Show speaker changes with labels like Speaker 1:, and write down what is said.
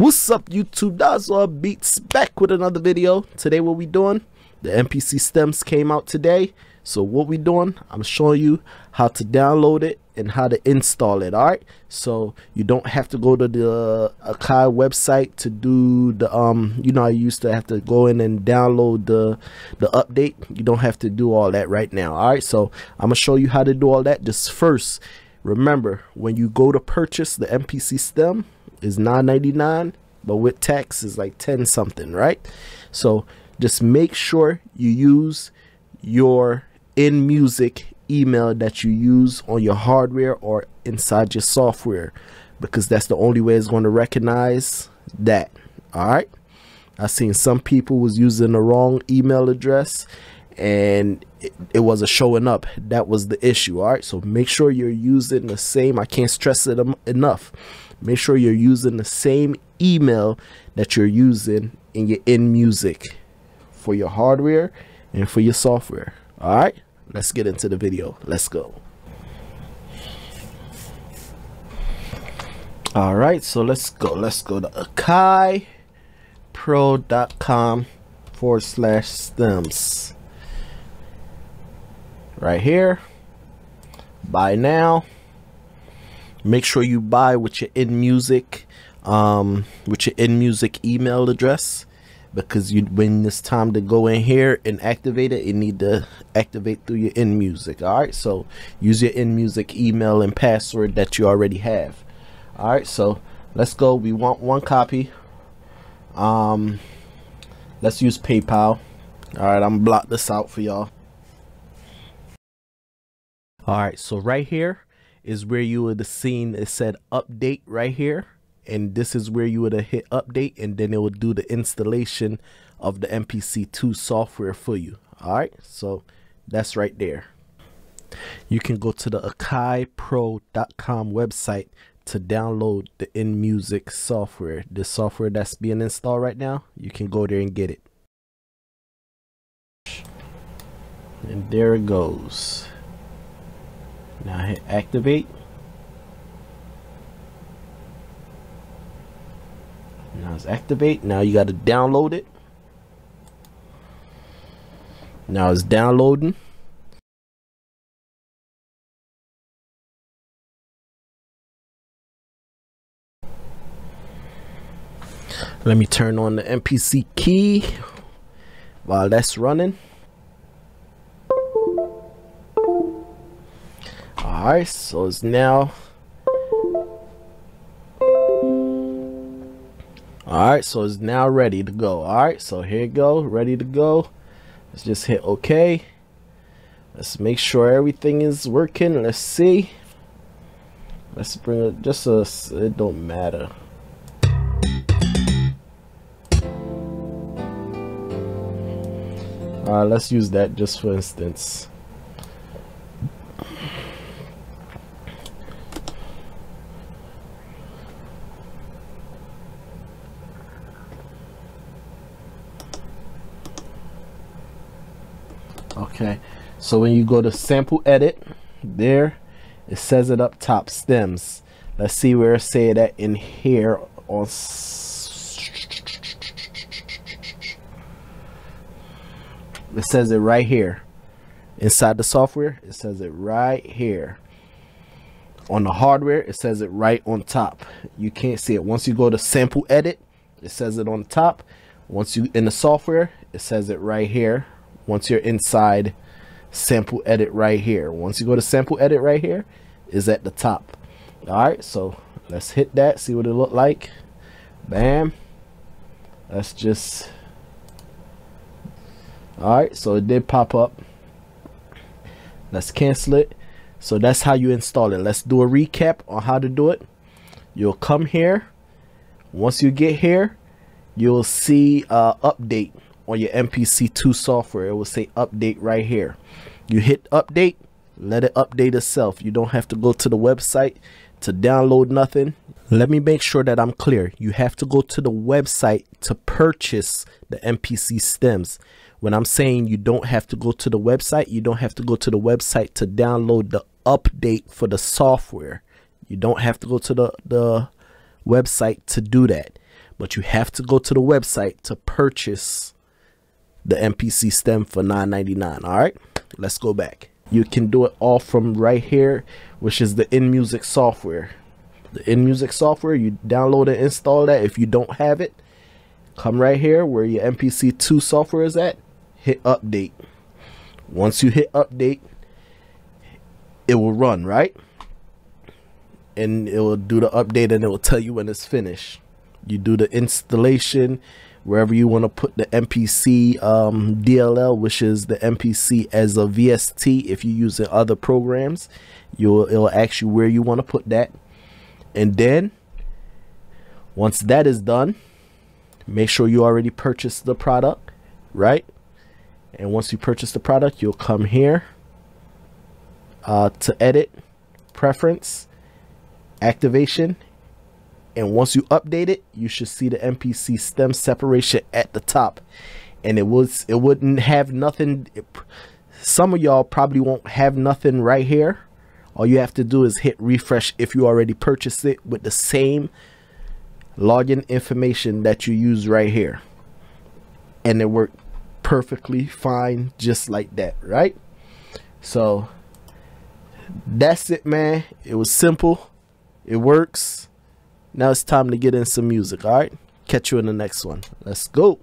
Speaker 1: What's up YouTube? Doswell Beats back with another video. Today what we doing? The MPC stems came out today. So what we doing? I'm showing you how to download it and how to install it. Alright. So you don't have to go to the Akai website to do the um you know I used to have to go in and download the the update. You don't have to do all that right now. Alright, so I'm gonna show you how to do all that. Just first remember when you go to purchase the MPC stem is 9.99 but with tax is like 10 something right? So just make sure you use your InMusic email that you use on your hardware or inside your software because that's the only way it's going to recognize that all right? I've seen some people was using the wrong email address and it, it wasn't showing up. That was the issue all right? So make sure you're using the same. I can't stress it enough make sure you're using the same email that you're using in your InMusic for your hardware and for your software. All right? Let's get into the video. Let's go. All right so let's go. Let's go to akaipro.com forward slash stems right here. Buy now make sure you buy with your InMusic um, with your InMusic email address because you when it's time to go in here and activate it you need to activate through your InMusic all right? So use your InMusic email and password that you already have all right? So let's go. We want one copy. Um let's use PayPal. All right I'm block this out for y'all. All right so right here is where you would have seen it said update right here and this is where you would have hit update and then it would do the installation of the MPC2 software for you. All right so that's right there. You can go to the akaipro.com website to download the InMusic software. The software that's being installed right now you can go there and get it. And there it goes now hit activate. Now it's activate. Now you got to download it. Now it's downloading. Let me turn on the MPC key while that's running Alright, so it's now Alright, so it's now ready to go. Alright, so here you go, ready to go. Let's just hit OK. Let's make sure everything is working. Let's see. Let's bring it just a it don't matter. Alright, let's use that just for instance. Okay. So when you go to sample edit there it says it up top stems. Let's see where it say that in here on it says it right here. Inside the software it says it right here. On the hardware it says it right on top. You can't see it. Once you go to sample edit it says it on top. Once you in the software it says it right here once you're inside sample edit right here. Once you go to sample edit right here is at the top. All right so let's hit that see what it look like. Bam. Let's just all right so it did pop up. Let's cancel it. So that's how you install it. Let's do a recap on how to do it. You'll come here. Once you get here you'll see uh, update on your MPC2 software it will say update right here. You hit update let it update itself. You don't have to go to the website to download nothing. Let me make sure that I'm clear. You have to go to the website to purchase the MPC stems. When I'm saying you don't have to go to the website you don't have to go to the website to download the update for the software. You don't have to go to the the website to do that. But you have to go to the website to purchase the MPC stem for $9.99. All right, let's go back. You can do it all from right here, which is the InMusic software. The InMusic software, you download and install that. If you don't have it, come right here where your MPC2 software is at, hit update. Once you hit update, it will run, right? And it will do the update and it will tell you when it's finished. You do the installation wherever you want to put the MPC um, DLL, which is the MPC as a VST. If you use it other programs, you'll it'll ask you where you want to put that, and then once that is done, make sure you already purchased the product, right? And once you purchase the product, you'll come here uh, to edit, preference, activation, and once you update it you should see the MPC stem separation at the top. And it was it wouldn't have nothing it, some of y'all probably won't have nothing right here. All you have to do is hit refresh if you already purchased it with the same login information that you use right here. And it worked perfectly fine just like that right? So that's it man. It was simple. It works now it's time to get in some music, all right? Catch you in the next one. Let's go.